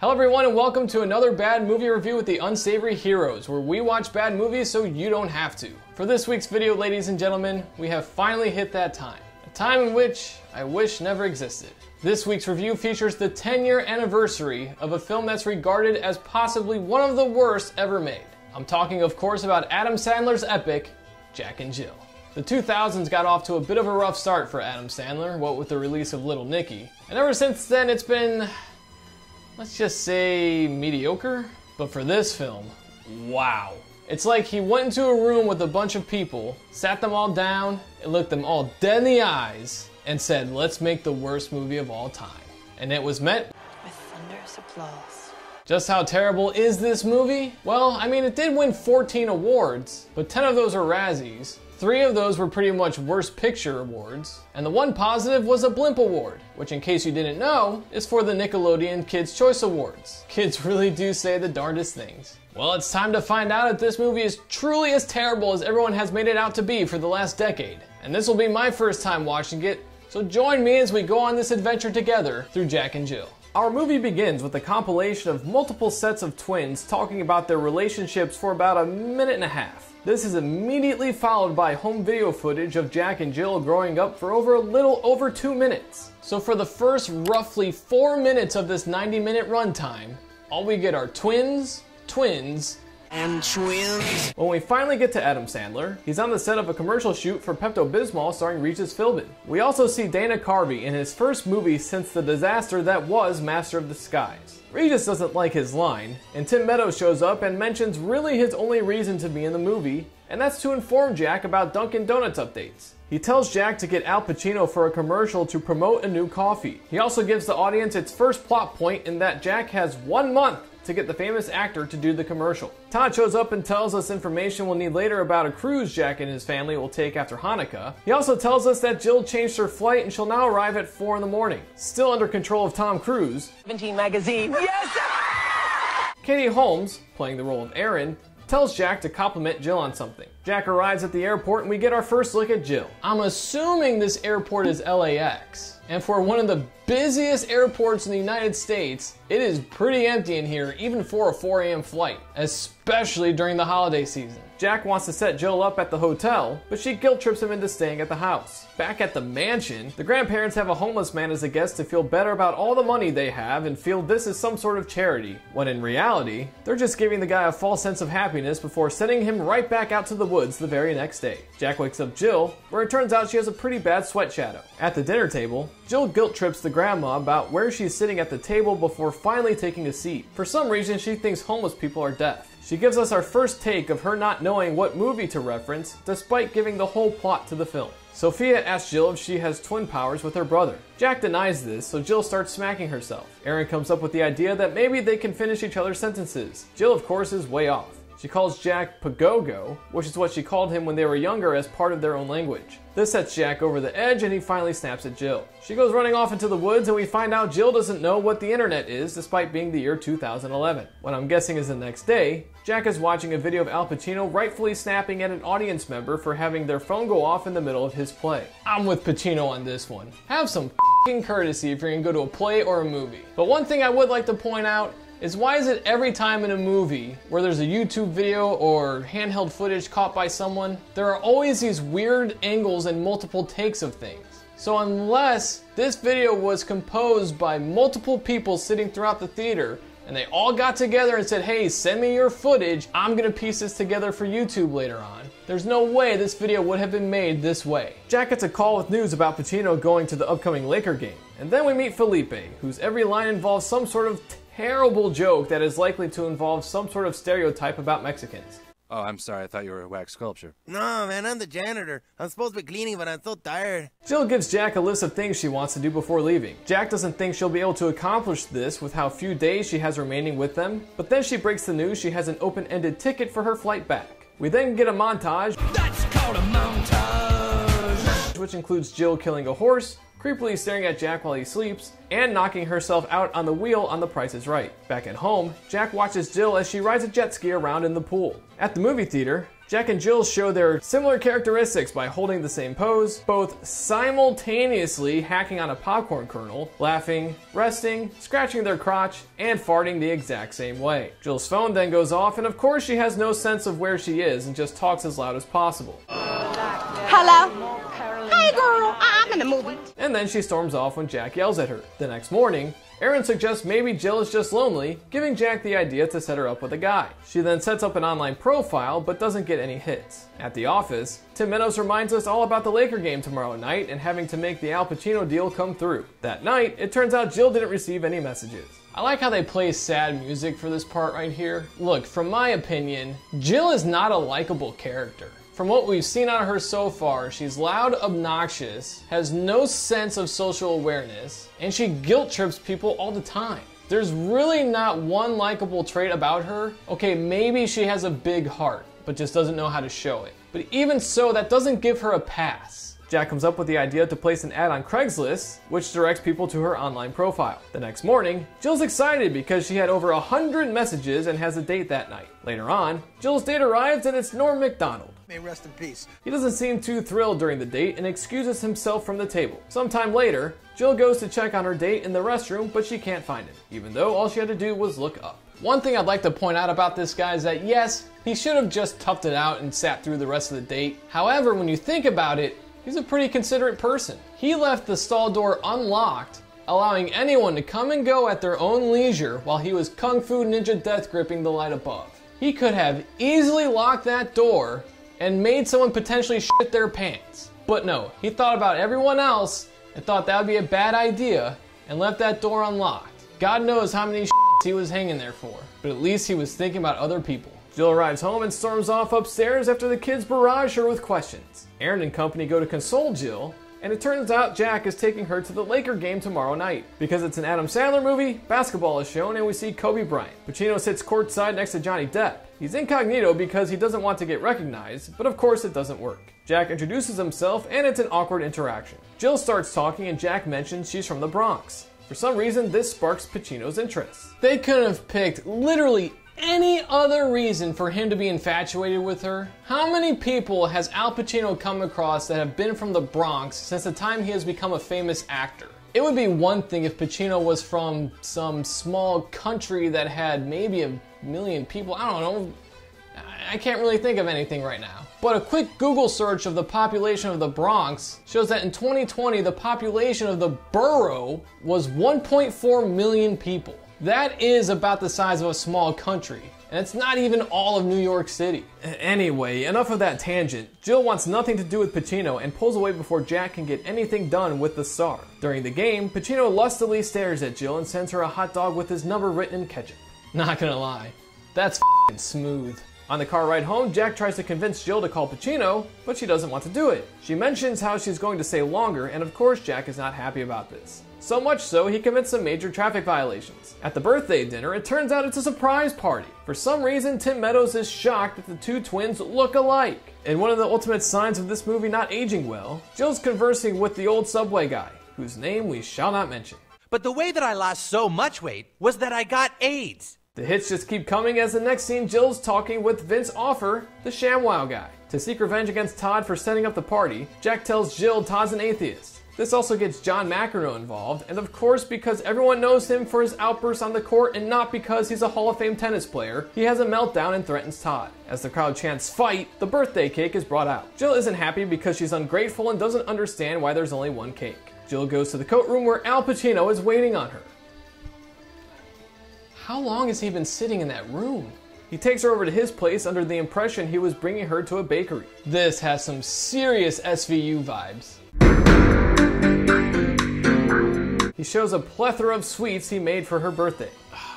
Hello everyone and welcome to another bad movie review with the Unsavory Heroes, where we watch bad movies so you don't have to. For this week's video, ladies and gentlemen, we have finally hit that time. A time in which I wish never existed. This week's review features the 10 year anniversary of a film that's regarded as possibly one of the worst ever made. I'm talking, of course, about Adam Sandler's epic, Jack and Jill. The 2000s got off to a bit of a rough start for Adam Sandler, what with the release of Little Nicky. And ever since then, it's been, let's just say, mediocre. But for this film, wow. It's like he went into a room with a bunch of people, sat them all down, and looked them all dead in the eyes, and said, let's make the worst movie of all time. And it was met with thunderous applause. Just how terrible is this movie? Well, I mean, it did win 14 awards, but 10 of those are Razzies. Three of those were pretty much Worst Picture awards, and the one positive was a Blimp Award, which, in case you didn't know, is for the Nickelodeon Kids' Choice Awards. Kids really do say the darndest things. Well, it's time to find out if this movie is truly as terrible as everyone has made it out to be for the last decade. And this will be my first time watching it, so join me as we go on this adventure together through Jack and Jill. Our movie begins with a compilation of multiple sets of twins talking about their relationships for about a minute and a half. This is immediately followed by home video footage of Jack and Jill growing up for over a little over two minutes. So for the first roughly four minutes of this 90 minute runtime, all we get are twins, twins, and twins. When we finally get to Adam Sandler, he's on the set of a commercial shoot for Pepto Bismol starring Regis Philbin. We also see Dana Carvey in his first movie since the disaster that was Master of Disguise. Regis doesn't like his line, and Tim Meadows shows up and mentions really his only reason to be in the movie, and that's to inform Jack about Dunkin' Donuts updates. He tells Jack to get Al Pacino for a commercial to promote a new coffee. He also gives the audience its first plot point in that Jack has one month to get the famous actor to do the commercial. Todd shows up and tells us information we'll need later about a cruise Jack and his family will take after Hanukkah. He also tells us that Jill changed her flight and she'll now arrive at 4 in the morning. Still under control of Tom Cruise. 17 magazine. Yes! Katie Holmes, playing the role of Erin, tells Jack to compliment Jill on something. Jack arrives at the airport and we get our first look at Jill. I'm assuming this airport is LAX. And for one of the busiest airports in the United States, it is pretty empty in here even for a 4 a.m. flight, especially during the holiday season. Jack wants to set Jill up at the hotel, but she guilt trips him into staying at the house. Back at the mansion, the grandparents have a homeless man as a guest to feel better about all the money they have and feel this is some sort of charity, when in reality, they're just giving the guy a false sense of happiness before sending him right back out to the woods the very next day. Jack wakes up Jill, where it turns out she has a pretty bad sweat shadow. At the dinner table, Jill guilt trips the grandma about where she's sitting at the table before finally taking a seat. For some reason, she thinks homeless people are deaf. She gives us our first take of her not knowing what movie to reference, despite giving the whole plot to the film. Sophia asks Jill if she has twin powers with her brother. Jack denies this, so Jill starts smacking herself. Erin comes up with the idea that maybe they can finish each other's sentences. Jill, of course, is way off. She calls Jack Pagogo, which is what she called him when they were younger as part of their own language. This sets Jack over the edge and he finally snaps at Jill. She goes running off into the woods and we find out Jill doesn't know what the internet is despite being the year 2011. What I'm guessing is the next day, Jack is watching a video of Al Pacino rightfully snapping at an audience member for having their phone go off in the middle of his play. I'm with Pacino on this one. Have some courtesy if you're gonna go to a play or a movie. But one thing I would like to point out is why is it every time in a movie where there's a YouTube video or handheld footage caught by someone, there are always these weird angles and multiple takes of things. So unless this video was composed by multiple people sitting throughout the theater and they all got together and said, hey, send me your footage, I'm gonna piece this together for YouTube later on. There's no way this video would have been made this way. Jack gets a call with news about Pacino going to the upcoming Laker game. And then we meet Felipe, whose every line involves some sort of terrible joke that is likely to involve some sort of stereotype about Mexicans. Oh, I'm sorry. I thought you were a wax sculpture. No, man, I'm the janitor. I'm supposed to be cleaning, but I'm so tired. Jill gives Jack a list of things she wants to do before leaving. Jack doesn't think she'll be able to accomplish this with how few days she has remaining with them, but then she breaks the news she has an open-ended ticket for her flight back. We then get a montage. That's called a montage. Which includes Jill killing a horse, creepily staring at Jack while he sleeps, and knocking herself out on the wheel on The Price is Right. Back at home, Jack watches Jill as she rides a jet ski around in the pool. At the movie theater, Jack and Jill show their similar characteristics by holding the same pose, both simultaneously hacking on a popcorn kernel, laughing, resting, scratching their crotch, and farting the exact same way. Jill's phone then goes off, and of course, she has no sense of where she is and just talks as loud as possible. Hello? Girl, I'm in the movie. And then she storms off when Jack yells at her. The next morning, Erin suggests maybe Jill is just lonely, giving Jack the idea to set her up with a guy. She then sets up an online profile but doesn't get any hits. At the office, Tim Meadows reminds us all about the Laker game tomorrow night and having to make the Al Pacino deal come through. That night, it turns out Jill didn't receive any messages. I like how they play sad music for this part right here. Look, from my opinion, Jill is not a likable character. From what we've seen of her so far, she's loud, obnoxious, has no sense of social awareness, and she guilt trips people all the time. There's really not one likable trait about her. Okay, maybe she has a big heart, but just doesn't know how to show it. But even so, that doesn't give her a pass. Jack comes up with the idea to place an ad on Craigslist, which directs people to her online profile. The next morning, Jill's excited because she had over a hundred messages and has a date that night. Later on, Jill's date arrives and it's Norm Macdonald. May rest in peace. He doesn't seem too thrilled during the date and excuses himself from the table. Sometime later, Jill goes to check on her date in the restroom, but she can't find him, even though all she had to do was look up. One thing I'd like to point out about this guy is that yes, he should have just toughed it out and sat through the rest of the date. However, when you think about it, he's a pretty considerate person. He left the stall door unlocked, allowing anyone to come and go at their own leisure while he was kung fu ninja death gripping the light above. He could have easily locked that door and made someone potentially shit their pants. But no, he thought about everyone else and thought that would be a bad idea and left that door unlocked. God knows how many he was hanging there for, but at least he was thinking about other people. Jill arrives home and storms off upstairs after the kids barrage her with questions. Erin and company go to console Jill, and it turns out Jack is taking her to the Laker game tomorrow night. Because it's an Adam Sandler movie, basketball is shown and we see Kobe Bryant. Pacino sits courtside next to Johnny Depp. He's incognito because he doesn't want to get recognized, but of course it doesn't work. Jack introduces himself and it's an awkward interaction. Jill starts talking and Jack mentions she's from the Bronx. For some reason, this sparks Pacino's interest. They could have picked literally any other reason for him to be infatuated with her? How many people has Al Pacino come across that have been from the Bronx since the time he has become a famous actor? It would be one thing if Pacino was from some small country that had maybe a million people. I don't know. I can't really think of anything right now. But a quick Google search of the population of the Bronx shows that in 2020, the population of the borough was 1.4 million people. That is about the size of a small country. And it's not even all of New York City. Anyway, enough of that tangent. Jill wants nothing to do with Pacino and pulls away before Jack can get anything done with the star. During the game, Pacino lustily stares at Jill and sends her a hot dog with his number written in ketchup. Not gonna lie, that's smooth. On the car ride home, Jack tries to convince Jill to call Pacino, but she doesn't want to do it. She mentions how she's going to stay longer, and of course, Jack is not happy about this. So much so, he commits some major traffic violations. At the birthday dinner, it turns out it's a surprise party. For some reason, Tim Meadows is shocked that the two twins look alike. And one of the ultimate signs of this movie not aging well, Jill's conversing with the old subway guy, whose name we shall not mention. But the way that I lost so much weight was that I got AIDS. The hits just keep coming as the next scene Jill's talking with Vince Offer, the ShamWow guy. To seek revenge against Todd for setting up the party, Jack tells Jill Todd's an atheist. This also gets John McEnroe involved, and of course, because everyone knows him for his outbursts on the court and not because he's a Hall of Fame tennis player, he has a meltdown and threatens Todd. As the crowd chants fight, the birthday cake is brought out. Jill isn't happy because she's ungrateful and doesn't understand why there's only one cake. Jill goes to the coat room where Al Pacino is waiting on her. How long has he been sitting in that room? He takes her over to his place under the impression he was bringing her to a bakery. This has some serious SVU vibes. He shows a plethora of sweets he made for her birthday.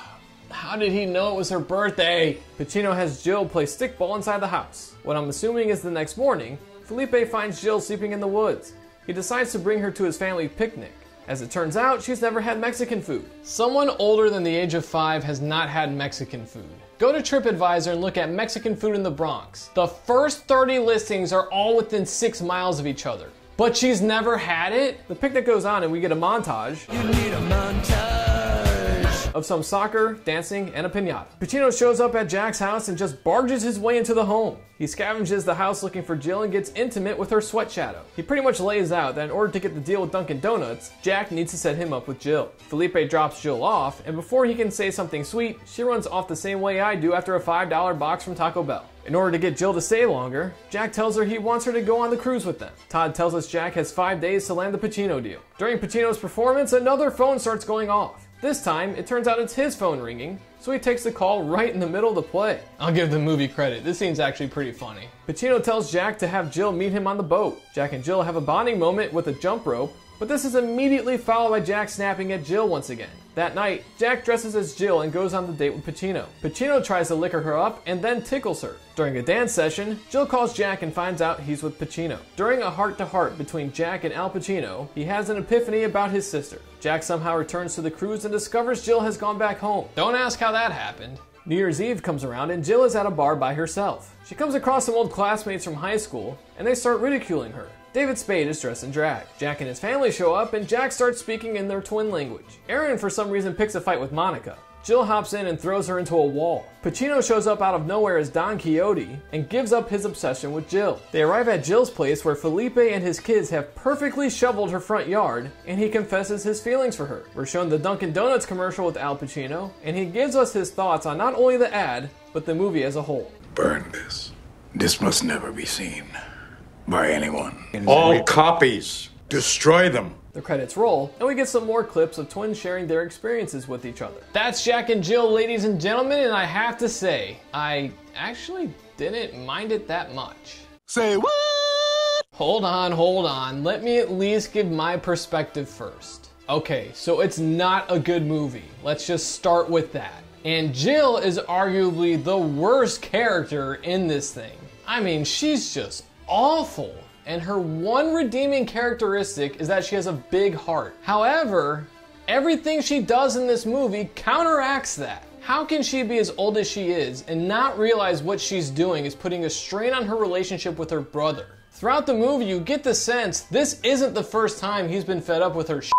How did he know it was her birthday? Pacino has Jill play stickball inside the house. What I'm assuming is the next morning, Felipe finds Jill sleeping in the woods. He decides to bring her to his family picnic. As it turns out, she's never had Mexican food. Someone older than the age of five has not had Mexican food. Go to TripAdvisor and look at Mexican food in the Bronx. The first 30 listings are all within six miles of each other. But she's never had it? The picnic goes on and we get a montage. You need a montage. of some soccer, dancing, and a pinata. Pacino shows up at Jack's house and just barges his way into the home. He scavenges the house looking for Jill and gets intimate with her sweat shadow. He pretty much lays out that in order to get the deal with Dunkin' Donuts, Jack needs to set him up with Jill. Felipe drops Jill off, and before he can say something sweet, she runs off the same way I do after a $5 box from Taco Bell. In order to get Jill to stay longer, Jack tells her he wants her to go on the cruise with them. Todd tells us Jack has five days to land the Pacino deal. During Pacino's performance, another phone starts going off. This time, it turns out it's his phone ringing, so he takes the call right in the middle of the play. I'll give the movie credit, this scene's actually pretty funny. Pacino tells Jack to have Jill meet him on the boat. Jack and Jill have a bonding moment with a jump rope, but this is immediately followed by Jack snapping at Jill once again. That night, Jack dresses as Jill and goes on the date with Pacino. Pacino tries to liquor her up and then tickles her. During a dance session, Jill calls Jack and finds out he's with Pacino. During a heart to heart between Jack and Al Pacino, he has an epiphany about his sister. Jack somehow returns to the cruise and discovers Jill has gone back home. Don't ask how that happened. New Year's Eve comes around and Jill is at a bar by herself. She comes across some old classmates from high school and they start ridiculing her. David Spade is dressed in drag. Jack and his family show up, and Jack starts speaking in their twin language. Erin, for some reason, picks a fight with Monica. Jill hops in and throws her into a wall. Pacino shows up out of nowhere as Don Quixote and gives up his obsession with Jill. They arrive at Jill's place where Felipe and his kids have perfectly shoveled her front yard and he confesses his feelings for her. We're shown the Dunkin' Donuts commercial with Al Pacino and he gives us his thoughts on not only the ad, but the movie as a whole. Burn this. This must never be seen by anyone. All copies. Destroy them. The credits roll, and we get some more clips of twins sharing their experiences with each other. That's Jack and Jill, ladies and gentlemen, and I have to say, I actually didn't mind it that much. Say what? Hold on, hold on. Let me at least give my perspective first. Okay, so it's not a good movie. Let's just start with that. And Jill is arguably the worst character in this thing. I mean, she's just awful. And her one redeeming characteristic is that she has a big heart. However, everything she does in this movie counteracts that. How can she be as old as she is and not realize what she's doing is putting a strain on her relationship with her brother? Throughout the movie, you get the sense this isn't the first time he's been fed up with her shit.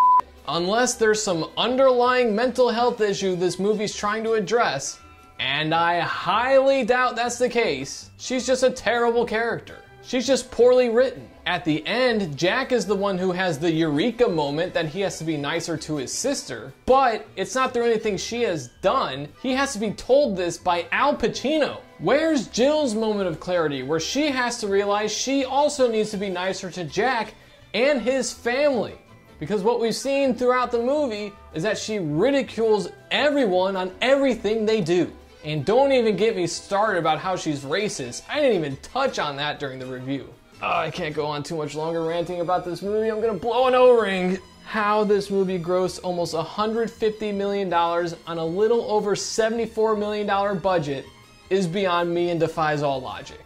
Unless there's some underlying mental health issue this movie's trying to address, and I highly doubt that's the case, she's just a terrible character. She's just poorly written. At the end, Jack is the one who has the eureka moment that he has to be nicer to his sister, but it's not through anything she has done. He has to be told this by Al Pacino. Where's Jill's moment of clarity where she has to realize she also needs to be nicer to Jack and his family? Because what we've seen throughout the movie is that she ridicules everyone on everything they do. And don't even get me started about how she's racist. I didn't even touch on that during the review. Oh, I can't go on too much longer ranting about this movie. I'm gonna blow an O-ring. How this movie grossed almost $150 million on a little over $74 million budget is beyond me and defies all logic.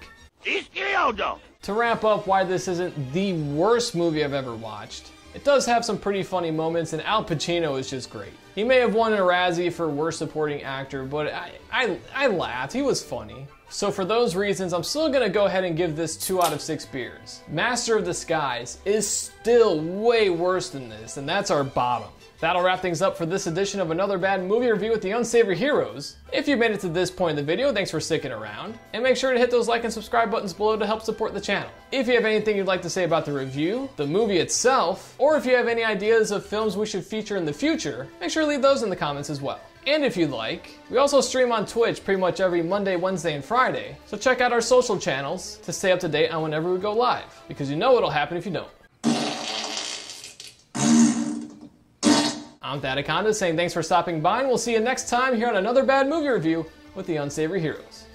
To wrap up why this isn't the worst movie I've ever watched, it does have some pretty funny moments, and Al Pacino is just great. He may have won a Razzie for Worst Supporting Actor, but I, I, I laughed. He was funny. So for those reasons, I'm still gonna go ahead and give this 2 out of 6 beers. Master of Disguise is still way worse than this, and that's our bottom. That'll wrap things up for this edition of another bad movie review with the Unsavory Heroes. If you made it to this point in the video, thanks for sticking around. And make sure to hit those like and subscribe buttons below to help support the channel. If you have anything you'd like to say about the review, the movie itself, or if you have any ideas of films we should feature in the future, make sure to leave those in the comments as well. And if you'd like, we also stream on Twitch pretty much every Monday, Wednesday, and Friday, so check out our social channels to stay up to date on whenever we go live, because you know what'll happen if you don't. I'm Thadaconda saying thanks for stopping by, and we'll see you next time here on another bad movie review with the Unsavory Heroes.